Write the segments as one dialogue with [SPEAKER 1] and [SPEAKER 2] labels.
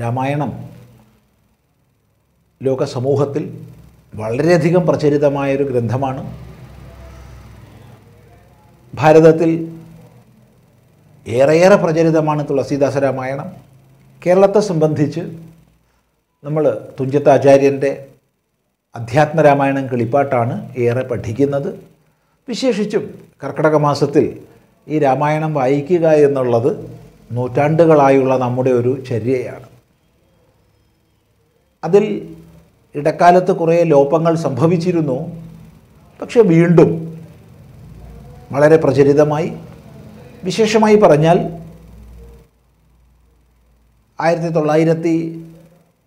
[SPEAKER 1] രാമായണം ലോക സമൂഹത്തിൽ വളരെയധികം പ്രചരിതമായൊരു ഗ്രന്ഥമാണ്. ഭാരതത്തിൽ ഏറെയേറെ പ്രചരിതമാണ് തുളസീദാസ രാമായണം. കേരളത്തെ സംബന്ധിച്ച് നമ്മൾ തുഞ്ചത്ത് ആചാര്യന്റെ അധ്യാത്മ അധ്യാത്മരാമായണം കിളിപ്പാട്ടാണ് ഏറെ പഠിക്കുന്നത്. വിശേഷിച്ചും കർക്കിടക മാസത്തിൽ ഈ രാമായണം വായിക്കുക എന്നുള്ളത് നൂറ്റാണ്ടുകളായുള്ള നമ്മുടെ ഒരു ചര്യയാണ്. അതിൽ ഇടക്കാലത്ത് കുറേ ലോപങ്ങൾ സംഭവിച്ചിരുന്നു. പക്ഷെ വീണ്ടും വളരെ പ്രചരിതമായി. വിശേഷമായി പറഞ്ഞാൽ ആയിരത്തി തൊള്ളായിരത്തി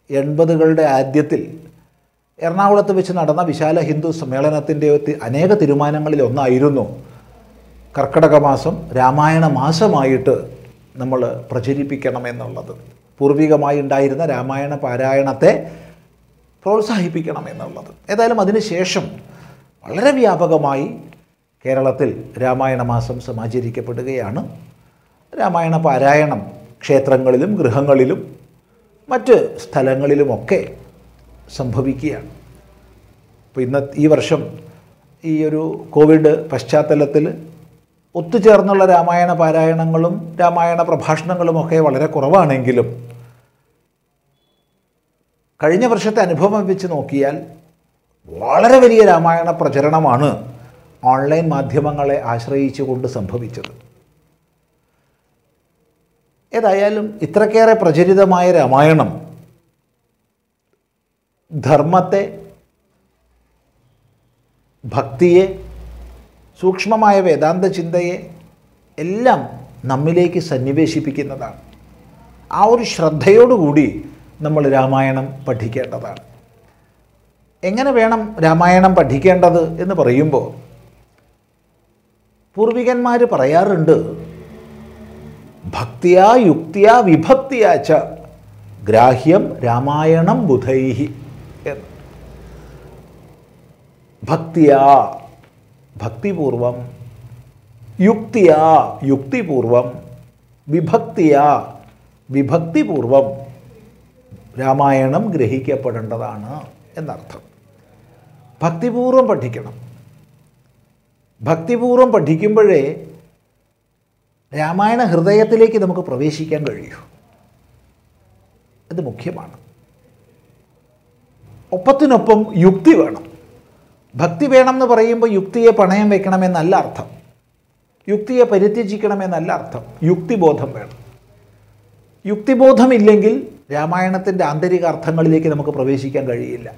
[SPEAKER 1] എൺപതുകളുടെ ആദ്യത്തിൽ എറണാകുളത്ത് വെച്ച് നടന്ന വിശാല ഹിന്ദു സമ്മേളനത്തിന്റെ അനേക തീരുമാനങ്ങളിൽ ഒന്നായിരുന്നു. കർക്കടക മാസം രാമായണ മാസമായിട്ട് നമ്മൾ പ്രചരിപ്പിക്കണമെന്നുള്ളത്. പൂർവികമായി ഉണ്ടായിരുന്ന രാമായണ പാരായണത്തെ പ്രോത്സാഹിപ്പിക്കണം എന്നുള്ളത് ഏതായാലും അതിനുശേഷം വളരെ വ്യാപകമായി കേരളത്തിൽ രാമായണ മാസം സമാചരിക്കപ്പെടുകയാണ്. രാമായണ പാരായണം ക്ഷേത്രങ്ങളിലും ഗൃഹങ്ങളിലും മറ്റ് സ്ഥലങ്ങളിലുമൊക്കെ സംഭവിക്കുകയാണ്. അപ്പോൾ ഇന്ന ഈ വർഷം ഈ ഒരു കോവിഡ് പശ്ചാത്തലത്തിൽ ഒത്തുചേർന്നുള്ള രാമായണ പാരായണങ്ങളും രാമായണ പ്രഭാഷണങ്ങളുമൊക്കെ വളരെ കുറവാണെങ്കിലും കഴിഞ്ഞ വർഷത്തെ അനുഭവം വെച്ച് നോക്കിയാൽ വളരെ വലിയ രാമായണ പ്രചരണമാണ് ഓൺലൈൻ മാധ്യമങ്ങളെ ആശ്രയിച്ചുകൊണ്ട് സംഭവിച്ചത്. ഏതായാലും ഇത്രക്കേറെ പ്രചരിതമായ രാമായണം ധർമ്മത്തെ ഭക്തിയെ സൂക്ഷ്മമായ വേദാന്ത ചിന്തയെ എല്ലാം നമ്മിലേക്ക് സന്നിവേശിപ്പിക്കുന്നതാണ്. ആ ഒരു ശ്രദ്ധയോടുകൂടി നമ്മൾ രാമായണം പഠിക്കേണ്ടതാണ്. എങ്ങനെ വേണം രാമായണം പഠിക്കേണ്ടത് എന്ന് പറയുമ്പോൾ പൂർവികന്മാർ പറയാറുണ്ട് ഭക്തിയാ യുക്തിയാ വിഭക്തിയാ ച ഗ്രാഹ്യം രാമായണം ബുധൈഹി എന്ന്. ഭക്തിയാ ഭക്തിപൂർവം യുക്തിയാ യുക്തിപൂർവം വിഭക്തിയാ വിഭക്തിപൂർവം രാമായണം ഗ്രഹിക്കപ്പെടേണ്ടതാണ് എന്നർത്ഥം. ഭക്തിപൂർവം പഠിക്കണം. ഭക്തിപൂർവം പഠിക്കുമ്പോഴേ രാമായണ ഹൃദയത്തിലേക്ക് നമുക്ക് പ്രവേശിക്കാൻ കഴിയൂ. അത് മുഖ്യമാണ്. ഒപ്പത്തിനൊപ്പം യുക്തി വേണം. ഭക്തി വേണം എന്ന് പറയുമ്പോൾ യുക്തിയെ പണയം വെക്കണമെന്നല്ല അർത്ഥം. യുക്തിയെ പരിത്യജിക്കണമെന്നല്ല അർത്ഥം. യുക്തിബോധം വേണം. യുക്തിബോധമില്ലെങ്കിൽ രാമായണത്തിന്റെ ആന്തരിക അർത്ഥങ്ങളിലേക്ക് നമുക്ക് പ്രവേശിക്കാൻ കഴിയില്ല.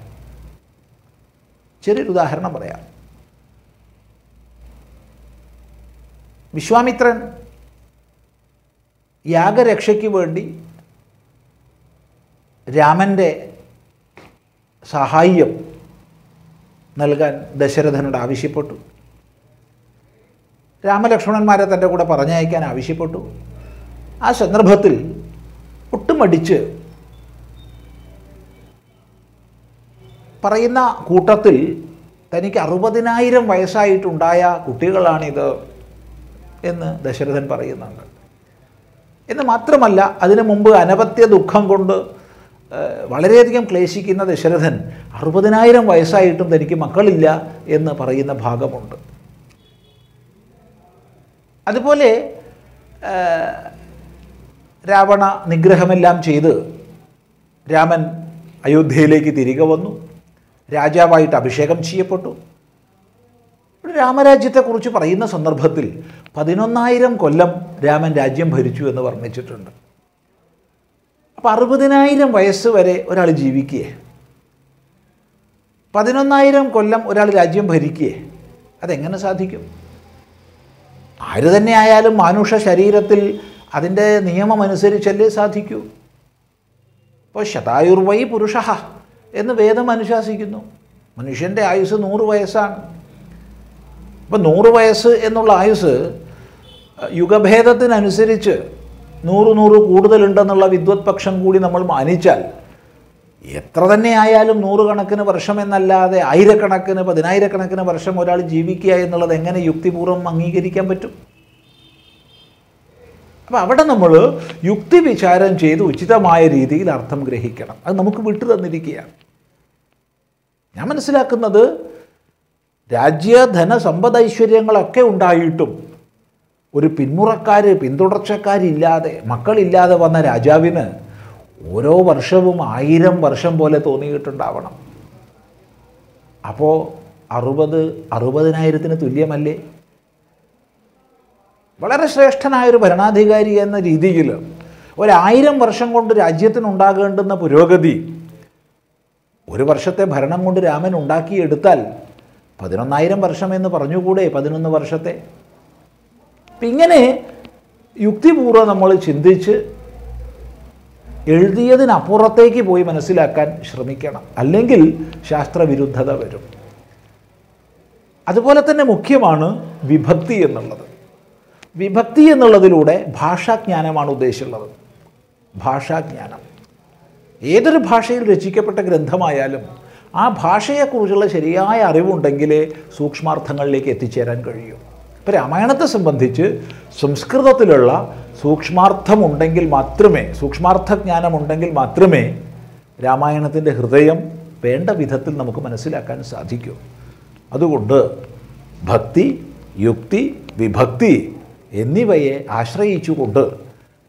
[SPEAKER 1] ചെറിയൊരു ഉദാഹരണം പറയാം. വിശ്വാമിത്രൻ യാഗരക്ഷയ്ക്ക് വേണ്ടി രാമന്റെ സഹായം നൽകാൻ ദശരഥനോട് ആവശ്യപ്പെട്ടു. രാമലക്ഷ്മണന്മാരെ തന്റെ കൂടെ പറഞ്ഞയക്കാൻ ആവശ്യപ്പെട്ടു. ആ സന്ദർഭത്തിൽ ഒട്ടും പറയുന്ന കൂട്ടത്തിൽ തനിക്ക് അറുപതിനായിരം വയസ്സായിട്ടുണ്ടായ കുട്ടികളാണിത് എന്ന് ദശരഥൻ പറയുന്നുണ്ട്. എന്ന് മാത്രമല്ല അതിനു മുമ്പ് അനപത്യ ദുഃഖം കൊണ്ട് വളരെയധികം ക്ലേശിക്കുന്ന ദശരഥൻ അറുപതിനായിരം വയസ്സായിട്ടും തനിക്ക് മക്കളില്ല എന്ന് പറയുന്ന ഭാഗമുണ്ട്. അതുപോലെ രാവണ നിഗ്രഹമെല്ലാം ചെയ്ത് രാമൻ അയോധ്യയിലേക്ക് തിരികെ വന്നു. രാജാവായിട്ട് അഭിഷേകം ചെയ്യപ്പെട്ടു. രാമരാജ്യത്തെക്കുറിച്ച് പറയുന്ന സന്ദർഭത്തിൽ പതിനൊന്നായിരം കൊല്ലം രാമൻ രാജ്യം ഭരിച്ചു എന്ന് വർണിച്ചിട്ടുണ്ട്. അപ്പോൾ അറുപതിനായിരം വയസ്സ് വരെ ഒരാൾ ജീവിക്കേ പതിനൊന്നായിരം കൊല്ലം ഒരാൾ രാജ്യം ഭരിക്കേ അതെങ്ങനെ സാധിക്കും? ആര് തന്നെ ആയാലും മാനുഷ ശരീരത്തിൽ അതിന്റെ നിയമമനുസരിച്ചല്ലേ സാധിക്കൂ? ഇപ്പോൾ ശതായുർവൈ പുരുഷ എന്ന് വേദം അനുശാസിക്കുന്നു. മനുഷ്യന്റെ ആയുസ് നൂറ് വയസ്സാണ്. അപ്പം നൂറ് വയസ്സ് എന്നുള്ള ആയുസ് യുഗഭേദത്തിനനുസരിച്ച് നൂറ് നൂറ് കൂടുതലുണ്ടെന്നുള്ള വിദ്വത് പക്ഷം കൂടി നമ്മൾ മാനിച്ചാൽ എത്ര തന്നെ ആയാലും നൂറുകണക്കിന് വർഷം എന്നല്ലാതെ ആയിരക്കണക്കിന് പതിനായിരക്കണക്കിന് വർഷം ഒരാൾ ജീവിക്കുക എന്നുള്ളത് എങ്ങനെ യുക്തിപൂർവം അംഗീകരിക്കാൻ പറ്റും? അപ്പോൾ അവിടെ നമ്മൾ യുക്തി വിചാരം ചെയ്ത് ഉചിതമായ രീതിയിൽ അർത്ഥം ഗ്രഹിക്കണം. അത് നമുക്ക് വിട്ടു തന്നിരിക്കുകയാണ്. ഞാൻ മനസ്സിലാക്കുന്നത് രാജ്യ ധന സമ്പദ് ഐശ്വര്യങ്ങളൊക്കെ ഉണ്ടായിട്ടും ഒരു പിന്മുറക്കാർ പിന്തുടർച്ചക്കാരില്ലാതെ മക്കളില്ലാതെ വന്ന രാജാവിന് ഓരോ വർഷവും ആയിരം വർഷം പോലെ തോന്നിയിട്ടുണ്ടാവണം. അപ്പോൾ അറുപത് അറുപതിനായിരത്തിന് തുല്യമല്ലേ? വളരെ ശ്രേഷ്ഠനായ ഒരു ഭരണാധികാരി എന്ന രീതിയിൽ ഒരായിരം വർഷം കൊണ്ട് രാജ്യത്തിനുണ്ടാകേണ്ടുന്ന പുരോഗതി ഒരു വർഷത്തെ ഭരണം കൊണ്ട് രാമൻ ഉണ്ടാക്കിയെടുത്താൽ പതിനൊന്നായിരം വർഷം എന്ന് പറഞ്ഞുകൂടെ പതിനൊന്ന് വർഷത്തെ? ഇങ്ങനെ യുക്തിപൂർവം നമ്മൾ ചിന്തിച്ച് എഴുതിയതിനപ്പുറത്തേക്ക് പോയി മനസ്സിലാക്കാൻ ശ്രമിക്കണം. അല്ലെങ്കിൽ ശാസ്ത്രവിരുദ്ധത വരും. അതുപോലെ തന്നെ മുഖ്യമാണ് വിഭക്തി എന്നുള്ളത്. വിഭക്തി എന്നുള്ളതിലൂടെ ഭാഷാജ്ഞാനമാണ് ഉദ്ദേശിച്ചുള്ളത് ഭാഷാജ്ഞാനം. ഏതൊരു ഭാഷയിൽ രചിക്കപ്പെട്ട ഗ്രന്ഥമായാലും ആ ഭാഷയെക്കുറിച്ചുള്ള ശരിയായ അറിവുണ്ടെങ്കിലേ സൂക്ഷ്മാർത്ഥങ്ങളിലേക്ക് എത്തിച്ചേരാൻ കഴിയൂ. ഇപ്പോൾ രാമായണത്തെ സംബന്ധിച്ച് സംസ്കൃതത്തിലുള്ള സൂക്ഷ്മാർത്ഥമുണ്ടെങ്കിൽ മാത്രമേ സൂക്ഷ്മാർത്ഥജ്ഞാനമുണ്ടെങ്കിൽ മാത്രമേ രാമായണത്തിന്റെ ഹൃദയം വേണ്ട വിധത്തിൽ നമുക്ക് മനസ്സിലാക്കാൻ സാധിക്കൂ. അതുകൊണ്ട് ഭക്തി യുക്തി വിഭക്തി എന്നിവയെ ആശ്രയിച്ചുകൊണ്ട്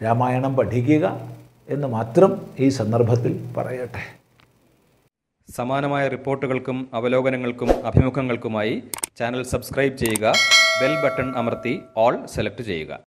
[SPEAKER 1] രാമായണം പഠിക്കുക എന്ന് മാത്രം ഈ സന്ദർഭത്തിൽ പറയട്ടെ.
[SPEAKER 2] സമാനമായ റിപ്പോർട്ടുകൾക്കും അവലോകനങ്ങൾക്കും അഭിമുഖങ്ങൾക്കുമായി ചാനൽ സബ്സ്ക്രൈബ് ചെയ്യുക ബെൽ ബട്ടൺ അമർത്തി ഓൾ സെലക്ട് ചെയ്യുക.